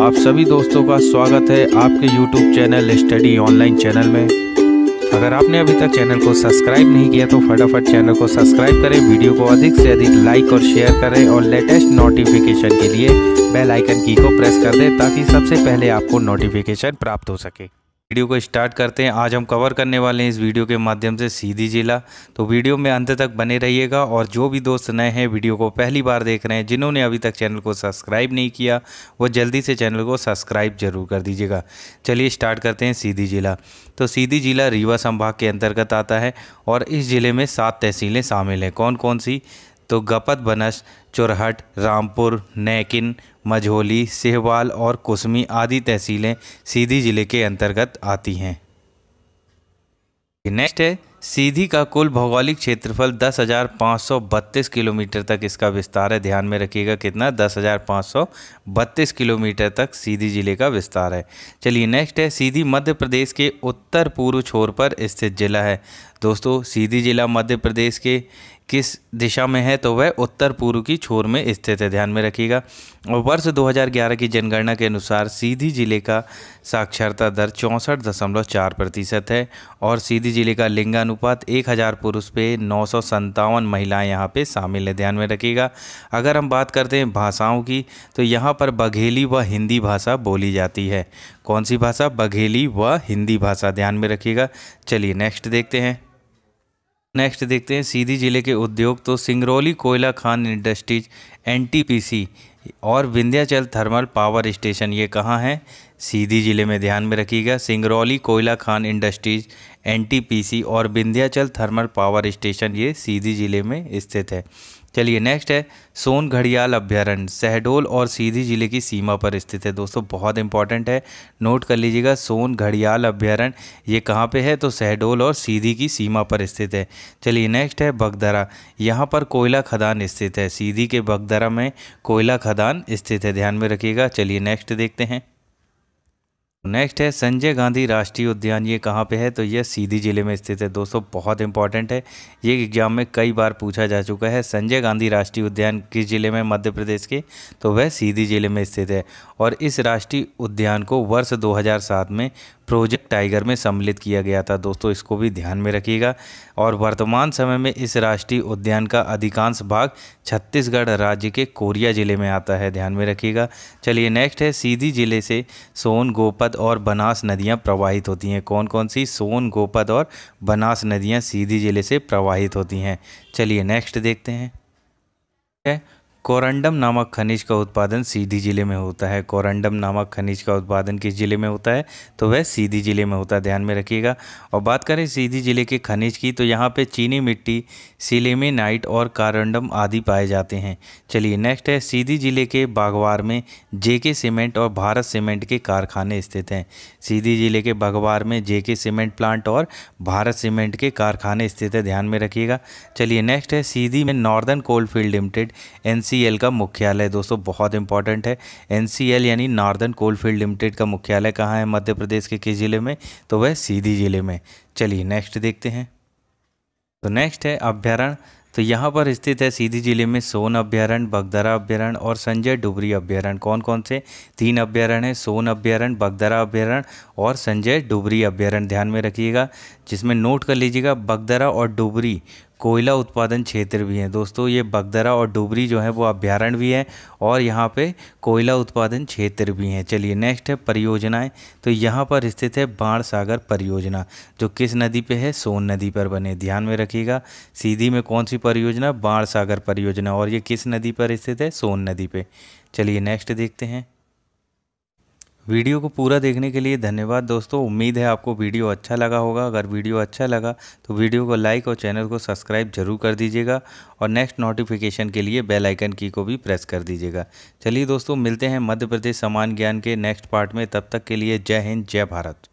आप सभी दोस्तों का स्वागत है आपके YouTube channel study online channel में। अगर आपने अभी तक चैनल को सब्सक्राइब नहीं किया तो फटाफट चैनल को सब्सक्राइब करें, वीडियो को अधिक से अधिक लाइक और शेयर करें और लेटेस्ट नोटिफिकेशन के लिए बेल आइकन की को प्रेस कर दें ताकि सबसे पहले आपको नोटिफिकेशन प्राप्त हो सके। वीडियो को स्टार्ट करते हैं। आज हम कवर करने वाले हैं इस वीडियो के माध्यम से सीधी जिला। तो वीडियो में अंत तक बने रहिएगा और जो भी दोस्त नए हैं, वीडियो को पहली बार देख रहे हैं, जिन्होंने अभी तक चैनल को सब्सक्राइब नहीं किया, वो जल्दी से चैनल को सब्सक्राइब ज़रूर कर दीजिएगा। चलिए स्टार्ट करते हैं सीधी जिला। तो सीधी जिला रीवा संभाग के अंतर्गत आता है और इस ज़िले में सात तहसीलें शामिल हैं। कौन कौन सी? तो गपत बनस, चुरहट, रामपुर, नैकिन, मझोली, सिहवाल और कुसमी आदि तहसीलें सीधी ज़िले के अंतर्गत आती हैं। नेक्स्ट है सीधी का कुल भौगोलिक क्षेत्रफल दस हज़ार पाँच सौ बत्तीस किलोमीटर तक। इसका विस्तार है, ध्यान में रखिएगा कितना? दस हज़ार पाँच सौ बत्तीस किलोमीटर तक सीधी ज़िले का विस्तार है। चलिए नेक्स्ट है, सीधी मध्य प्रदेश के उत्तर पूर्व छोर पर स्थित जिला है। दोस्तों, सीधी जिला मध्य प्रदेश के किस दिशा में है? तो वह उत्तर पूर्व की छोर में स्थित है, ध्यान में रखिएगा। और वर्ष 2011 की जनगणना के अनुसार सीधी ज़िले का साक्षरता दर चौंसठ दशमलव चार प्रतिशत है और सीधी ज़िले का लिंगानुपात एक हज़ार पुरुष पे नौ सौ संतावन महिलाएँ यहाँ पे शामिल है। ध्यान में रखिएगा, अगर हम बात करते हैं भाषाओं की तो यहाँ पर बघेली व हिंदी भाषा बोली जाती है। कौन सी भाषा? बघेली व हिंदी भाषा। ध्यान में रखिएगा। चलिए नेक्स्ट देखते हैं। नेक्स्ट देखते हैं। सीधी ज़िले के उद्योग तो सिंगरौली कोयला खान इंडस्ट्रीज़ एनटीपीसी और विंध्याचल थर्मल पावर स्टेशन, ये कहाँ है? सीधी ज़िले में ध्यान में रखिएगा। सिंगरौली, कोयला खान इंडस्ट्रीज़, एनटीपीसी और विंध्याचल थर्मल पावर स्टेशन, ये सीधी ज़िले में स्थित है। चलिए नेक्स्ट है, सोन घड़ियाल अभ्यारण्य शहडोल और सीधी ज़िले की सीमा पर स्थित है। दोस्तों, बहुत इंपॉर्टेंट है नोट कर लीजिएगा, सोन घड़ियाल अभ्यारण्य, ये कहाँ पे है? तो शहडोल और सीधी की सीमा पर स्थित है। चलिए नेक्स्ट है, बगदरा, यहाँ पर कोयला खदान स्थित है। सीधी के बगदरा में कोयला खदान स्थित है। ध्यान में रखिएगा, चलिए नेक्स्ट देखते हैं। नेक्स्ट है, संजय गांधी राष्ट्रीय उद्यान, ये कहाँ पे है? तो यह सीधी ज़िले में स्थित है। दोस्तों, बहुत इंपॉर्टेंट है। ये एग्ज़ाम में कई बार पूछा जा चुका है, संजय गांधी राष्ट्रीय उद्यान किस ज़िले में? मध्य प्रदेश के। तो वह सीधी ज़िले में स्थित है और इस राष्ट्रीय उद्यान को वर्ष 2007 में प्रोजेक्ट टाइगर में सम्मिलित किया गया था। दोस्तों, इसको भी ध्यान में रखिएगा। और वर्तमान समय में इस राष्ट्रीय उद्यान का अधिकांश भाग छत्तीसगढ़ राज्य के कोरिया ज़िले में आता है। ध्यान में रखिएगा। चलिए, नेक्स्ट है, सीधी ज़िले से सोन गोपद और बनास नदियाँ प्रवाहित होती हैं। कौन कौन सी? सोन, गोपद और बनास नदियाँ सीधी ज़िले से प्रवाहित होती हैं। चलिए नेक्स्ट देखते हैं? कोरंडम नामक खनिज का उत्पादन सीधी ज़िले में होता है। कोरंडम नामक खनिज का उत्पादन किस ज़िले में होता है? तो वह सीधी ज़िले में होता है, ध्यान में रखिएगा। और बात करें सीधी ज़िले के खनिज की तो यहाँ पे चीनी मिट्टी, सिलेमेनाइट और कारंडम आदि पाए जाते हैं। चलिए नेक्स्ट है, सीधी ज़िले के बागवार में जेके सीमेंट और भारत सीमेंट के कारखाने स्थित हैं। सीधी ज़िले के बागवार में जेके सीमेंट प्लांट और भारत सीमेंट के कारखाने स्थित है, ध्यान में रखिएगा। चलिए नेक्स्ट है, सीधी में northern coalfield limited, N N का मुख्यालय, दोस्तों, बहुत इंपॉर्टेंट है। एनसीएल यानी नॉर्दर्न कोलफील्ड लिमिटेड का मुख्यालय कहाँ है? मध्य प्रदेश के किस ज़िले में? तो वह सीधी ज़िले में। चलिए नेक्स्ट देखते हैं। तो नेक्स्ट है अभ्यारण्य तो यहाँ पर स्थित है सीधी ज़िले में सोन अभ्यारण्य बगदरा अभ्यारण्य और संजय डुबरी अभ्यारण्य कौन कौन से? तीन अभ्यारण्य है, सोन अभ्यारण्य बगदरा अभ्यारण्य और संजय डुबरी अभ्यारण्य ध्यान में रखिएगा, जिसमें नोट कर लीजिएगा, बगदरा और डुबरी कोयला उत्पादन क्षेत्र भी हैं। दोस्तों, ये बगदरा और डुबरी जो है, वो अभ्यारण्य भी है और यहाँ पे कोयला उत्पादन क्षेत्र भी हैं। चलिए नेक्स्ट है परियोजनाएँ। तो यहाँ पर स्थित है बाण सागर परियोजना, जो किस नदी पे है? सोन नदी पर बने। ध्यान में रखिएगा, सीधी में कौन सी परियोजना? बाण सागर परियोजना और ये किस नदी पर स्थित है? सोन नदी पर चलिए नेक्स्ट देखते हैं। वीडियो को पूरा देखने के लिए धन्यवाद दोस्तों। उम्मीद है आपको वीडियो अच्छा लगा होगा। अगर वीडियो अच्छा लगा तो वीडियो को लाइक और चैनल को सब्सक्राइब ज़रूर कर दीजिएगा और नेक्स्ट नोटिफिकेशन के लिए बेल आइकन की को भी प्रेस कर दीजिएगा। चलिए दोस्तों, मिलते हैं मध्य प्रदेश समान ज्ञान के नेक्स्ट पार्ट में। तब तक के लिए जय हिंद, जय भारत।